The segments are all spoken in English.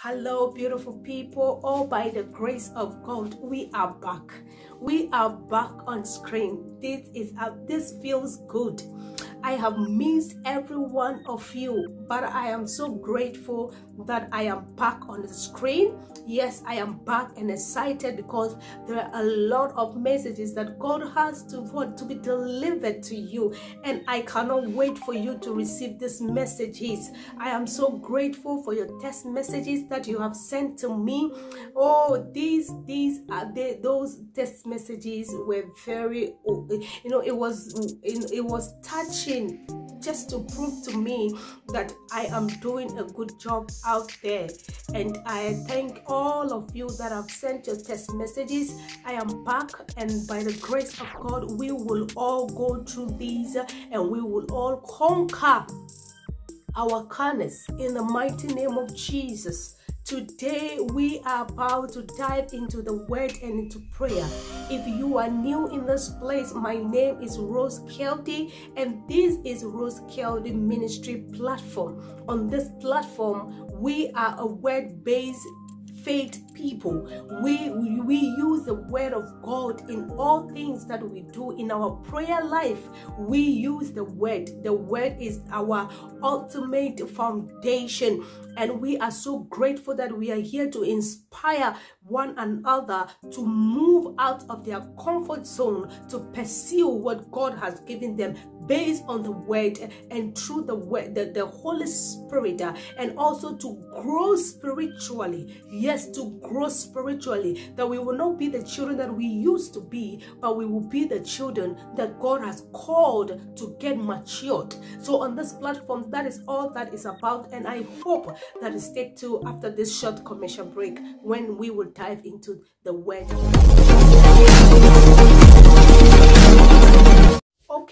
Hello, beautiful people. All by the grace of God, we are back. We are back on screen. This is uh, this feels good. I have missed every one of you, but I am so grateful that I am back on the screen. Yes, I am back and excited because there are a lot of messages that God has to want to be delivered to you, and I cannot wait for you to receive these messages. I am so grateful for your text messages that you have sent to me. Oh, these these are those text messages were very you know it was it was touching just to prove to me that I am doing a good job out there. And I thank all of you that have sent your test messages. I am back, and by the grace of God, we will all go through these and we will all conquer our kindness in the mighty name of Jesus. Today, we are about to dive into the word and into prayer. If you are new in this place, my name is Rose Keldy, and this is Rose Keldy Ministry Platform. On this platform, we are a word based faith people. We, we use the word of God in all things that we do in our prayer life. We use the word. The word is our ultimate foundation. And we are so grateful that we are here to inspire one another to move out of their comfort zone to pursue what God has given them based on the word and through the word, the, the Holy Spirit, uh, and also to grow spiritually. Yes, to grow spiritually, that we will not be the children that we used to be, but we will be the children that God has called to get matured. So, on this platform, that is all that is about, and I hope that is stay tuned after this short commercial break when we will dive into the word.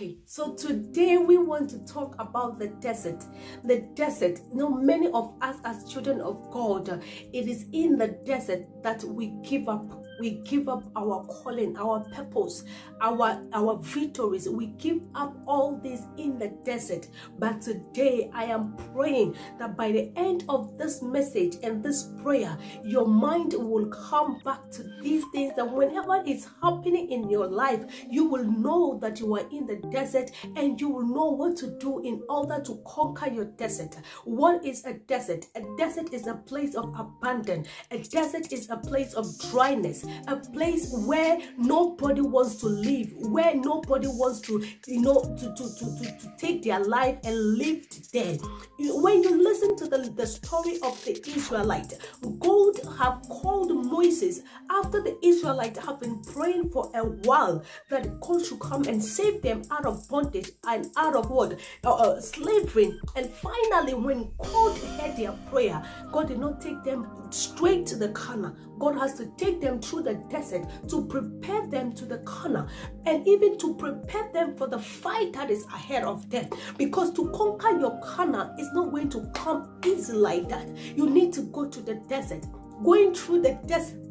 Okay, so today we want to talk about the desert. The desert. You know, many of us as children of God, it is in the desert that we give up we give up our calling our purpose our our victories. We give up all this in the desert. But today i am praying that by the end of this message and this prayer your mind will come back to these things that whenever it's happening in your life you will know that you are in the desert and you will know what to do in order to conquer your desert. What is a desert? A desert is a place of abandon. A desert is a place of dryness a place where nobody wants to live, where nobody wants to, you know, to, to, to, to, take their life and live there. When you listen to the, the story of the Israelite, God have called Moses after the Israelites have been praying for a while that God should come and save them out of bondage and out of what? Uh, uh, slavery. And finally, when God heard their prayer, God did not take them straight to the Canaan. God has to take them through the desert to prepare them to the Canaan and even to prepare them for the fight that is ahead of them. Because to conquer your Canaan is not going to come easy like that. You need to go to the desert. Going through the desert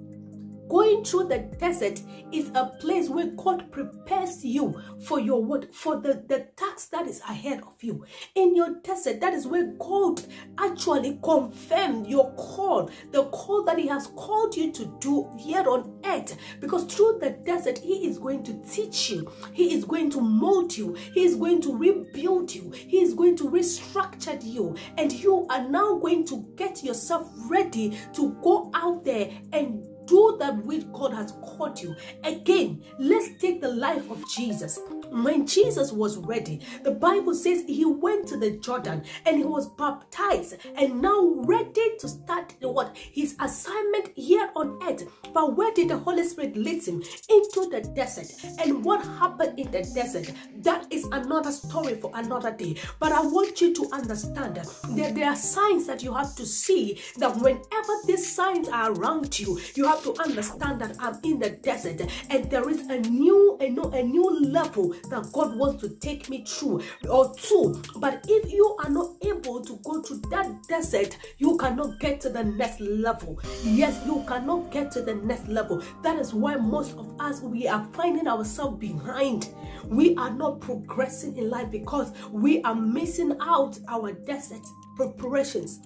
Going through the desert is a place where God prepares you for your what for the, the task that is ahead of you. In your desert, that is where God actually confirmed your call, the call that He has called you to do here on earth. Because through the desert, He is going to teach you, He is going to mold you, He is going to rebuild you, He is going to restructure you, and you are now going to get yourself ready to go out there and do that which God has called you. Again, let's take the life of Jesus. When Jesus was ready, the Bible says he went to the Jordan and he was baptized and now ready to start what his assignment here on earth. But where did the Holy Spirit lead him? Into the desert. And what happened in the desert? That is another story for another day. But I want you to understand that there are signs that you have to see that whenever these signs are around you, you have to understand that I'm in the desert and there is a new, a new, a new level that God wants to take me through or to. But if you are not able to go to that desert, you cannot get to the next level. Yes, you cannot get to the next level. That is why most of us we are finding ourselves behind. We are not progressing in life because we are missing out our desert preparations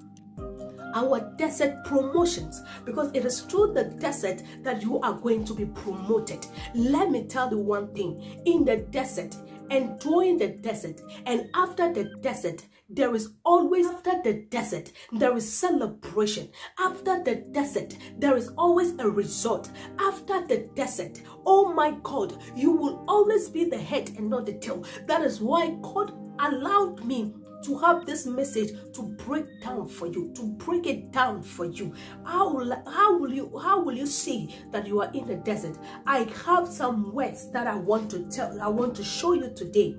our desert promotions because it is through the desert that you are going to be promoted. Let me tell you one thing. In the desert and during the desert and after the desert, there is always after the desert there is celebration. After the desert there is always a result after the desert oh my god you will always be the head and not the tail. That is why god allowed me to have this message to break down for you to break it down for you. How will, how will you how will you see that you are in the desert? I have some words that i want to tell i want to show you today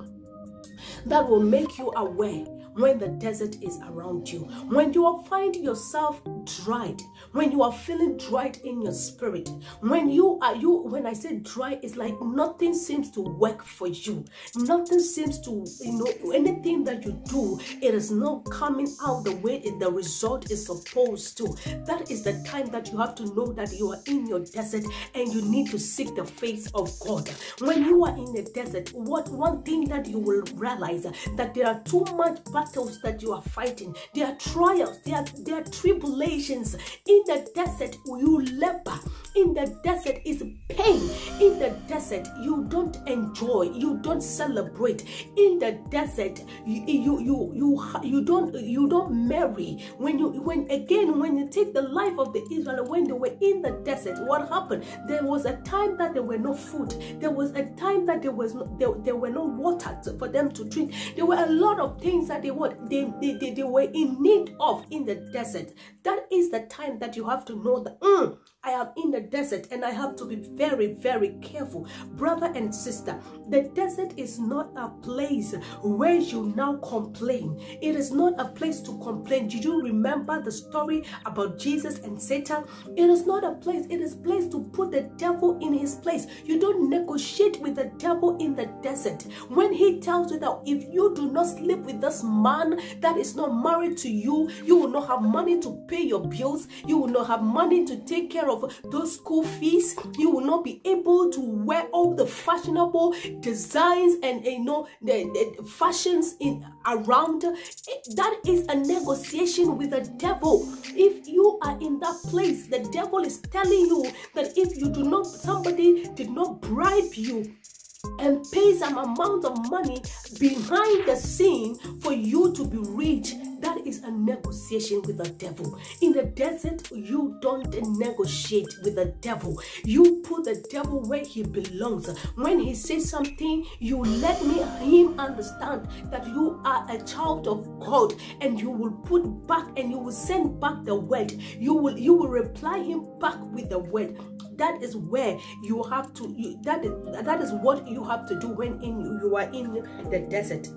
that will make you aware when the desert is around you, when you are finding yourself dried, when you are feeling dried in your spirit, when you are you when I say dry, it's like nothing seems to work for you, nothing seems to you know anything that you do, it is not coming out the way it, the result is supposed to. That is the time that you have to know that you are in your desert and you need to seek the face of God. When you are in the desert, what one thing that you will realize that there are too much battles that you are fighting. There are trials, there are, tribulations. In the desert, you labor. In the desert is pain. In the desert, you don't enjoy, you don't celebrate. In the desert, you you you you, you don't you don't marry. When you when again when you take the life of the Israel when they were in the desert, what happened? There was a time that there were no food. There was a time that there was no there, there were no water to, for them to drink. There were a lot of things that they what they, they, they, they were in need of in the desert. That is the time that you have to know that mm, I am in the desert and I have to be very, very careful. Brother and sister, the desert is not a place where you now complain. It is not a place to complain. Do you remember the story about Jesus and Satan? It is not a place. It is place to put the devil in his place. You don't negotiate with the devil in the desert. When he tells you that if you do not sleep with this man that is not married to you, you will not have money to pay your bills. You will not have money to take care of those school fees. You will not be able to wear all the fashionable designs and you know the, the fashions in around. That is a negotiation with the devil. If you are in that place, the devil is telling you that if you do not, somebody did not bribe you and pay some amount of money behind the scene for you to be rich that is a negotiation with the devil. In the desert you don't negotiate with the devil. You put the devil where he belongs. When he says something you let me him understand that you are a child of god and you will put back and you will send back the word. You will you will reply him back with the word. That is where you have to you, that is that is what you have to do when in you are in the desert